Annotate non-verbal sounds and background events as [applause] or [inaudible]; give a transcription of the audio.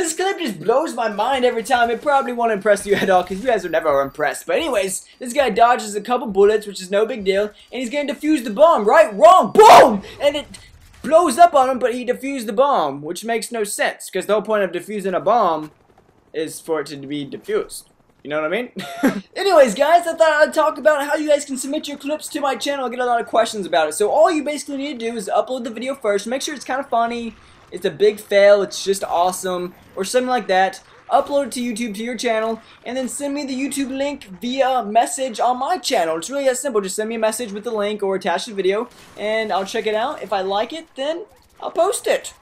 This clip just blows my mind every time. It probably won't impress you at all because you guys are never impressed. But anyways, this guy dodges a couple bullets, which is no big deal, and he's gonna defuse the bomb, right? Wrong, boom! And it blows up on him, but he defused the bomb, which makes no sense because the whole point of defusing a bomb is for it to be defused. You know what I mean? [laughs] Anyways, guys, I thought I'd talk about how you guys can submit your clips to my channel. I get a lot of questions about it. So all you basically need to do is upload the video first. Make sure it's kind of funny. It's a big fail. It's just awesome. Or something like that. Upload it to YouTube to your channel. And then send me the YouTube link via message on my channel. It's really that simple. Just send me a message with the link or attach the video. And I'll check it out. If I like it, then I'll post it.